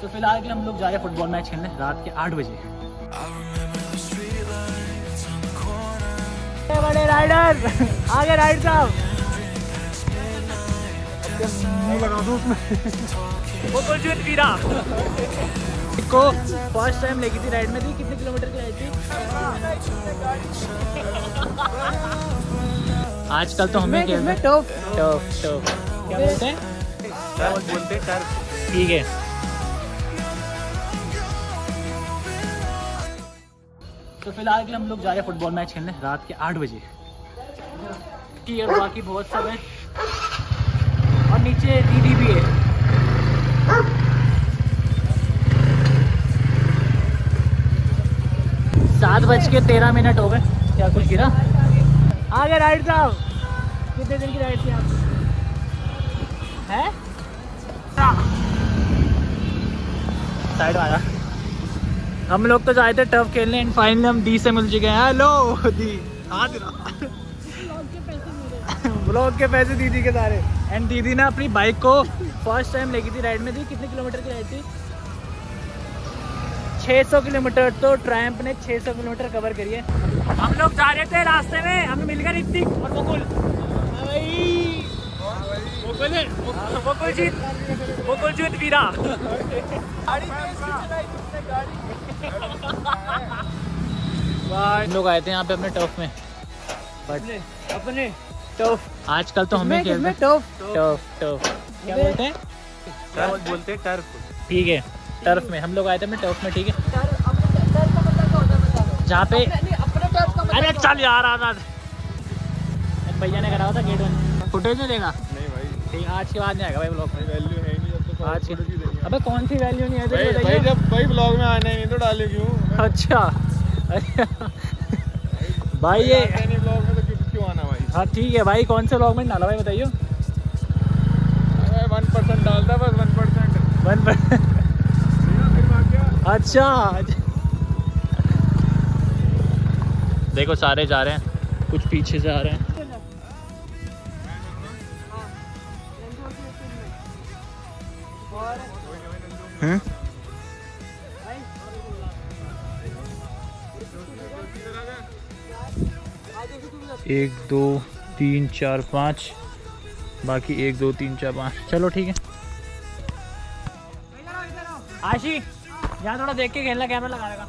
तो फ़िलहाल के लिए हम लोग जा रहे हैं फुटबॉल मैच खेलने रात के आठ बजे। बड़े राइडर आगे राइड साहब। लगा दो उसमें को फ़र्स्ट टाइम लेगी थी राइड में थी कितने किलोमीटर की राइड थी? आजकल तो हमें टॉप टॉप टॉप क्या बोलते हैं? बोलते ठीक है। तो फ़िलहाल के लिए हम लोग जा रहे हैं फुटबॉल मैच खेलने, रात के आठ बजे। की बाकी बहुत सब है। और नीचे दीदी भी है सात बज के तेरह मिनट हो गए। क्या कुछ गिरा? आगे राइड साहब। कितने दिन की राइड थी आप? है? साइड आ जा हम लोग तो जाए थे टफ खेलने एंड फाइनली हम दी से मिल चुके हैं। हेलो दी हाँ ब्लॉग के पैसे दीदी के सारे। एंड दीदी ने अपनी बाइक को फ़र्स्ट टाइम लेगी थी राइड में। थी कितने किलोमीटर की राइड थी। 600 किलोमीटर तो ट्रैम्प ने 600 किलोमीटर कवर करी है। हम लोग जा रहे थे रास्ते में। हमें मिल गया ऋतिक और मुकुल। मुकुल जीत मुकुल जीत वीरा। हम लोग आए थे यहाँ पे अपने टर्फ में। बट अपने टर्फ। आजकल तो हमें खेलते हैं टर्फ? Turf turf. क्या बोलते हैं? टर्फ बोलते टर्फ। ठीक है। टर्फ में। हम लोग आए थे अपने टर्फ में ठीक है? जहाँ पे अरे चल यार आज़ाद। भैया ने करा था गेट वन फुटेज नहीं देगा ठीक आज के बाद नहीं आएगा भाई ब्लॉग में। वैल्यू है नहीं जब तक आज की अबे कौन सी वैल्यू नहीं है? तो भाई ये भाई जब भाई ब्लॉग में आने नहीं तो डाले क्यों? अच्छा। भाई ये ब्लॉग में तो क्यों क्यों आना भाई? हाँ ठीक है भाई कौन से ब्लॉग में डाला भाई बताइए वन परसेंट डालता बस वन परसेंट वन पर अच्छा। देखो सारे जा रहे हैं। कुछ पीछे से आ रहे हैं। एक, दो, तीन, चार, पाँच। बाकी एक, दो, तीन, चार, पाँच। चलो, ठीक है। आशी, यहाँ थोड़ा देख के खेलना कैमरा लगा देगा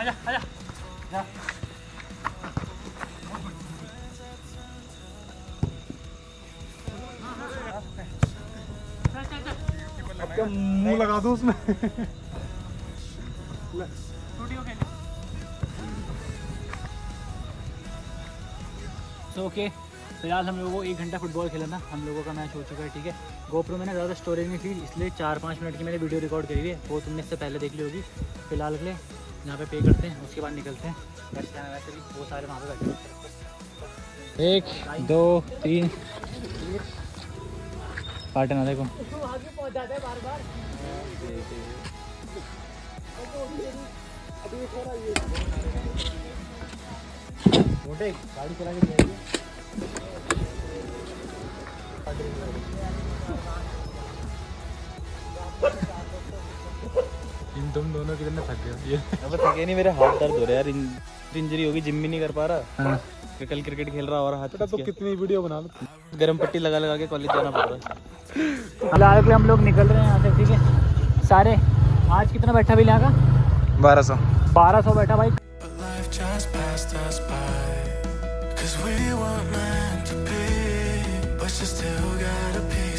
आजा आजा। जा। अब क्या मुँह लगा दो उसमें? स्टूडियो के तो ओके फ़िलहाल हम लोगों को एक घंटा फुटबॉल खेला था हम लोगों का मैच हो चुका है ठीक है? गोप्रो मैंने ज़्यादा स्टोरेज नहीं थी इसलिए चार पाँच मिनट की मैंने वीडियो रिकॉर्ड करी है। वो तुमने इससे पहले देख ली होगी। फ़िलहाल के लिए यहाँ पे पे करते हैं उसके बाद निकलते हैं। वैसे भी वो सारे वहाँ पे बैठे एक दो तीन। पार्टन आ देखो मोटे गाड़ी चला के तुम दोनों कितने थक गए ये। अब थके नहीं मेरे हाथ दर्द हो रहे यार। इंजरी होगी जिम भी नहीं कर पा रहा। हाँ। कल क्रिकेट खेल रहा और हाथ तो कितनी वीडियो बना लो। गर्म पट्टी लगा लगा के कॉलेज जाना पड़ रहा है। फ़िलहाल के हम लोग निकल रहे हैं यहाँ से ठीक है? सारे आज कितना बैठा बिल यहाँ का? बारह सौ। बारह सौ बैठा भाई. Cause we weren't meant to be. But you still gotta pee.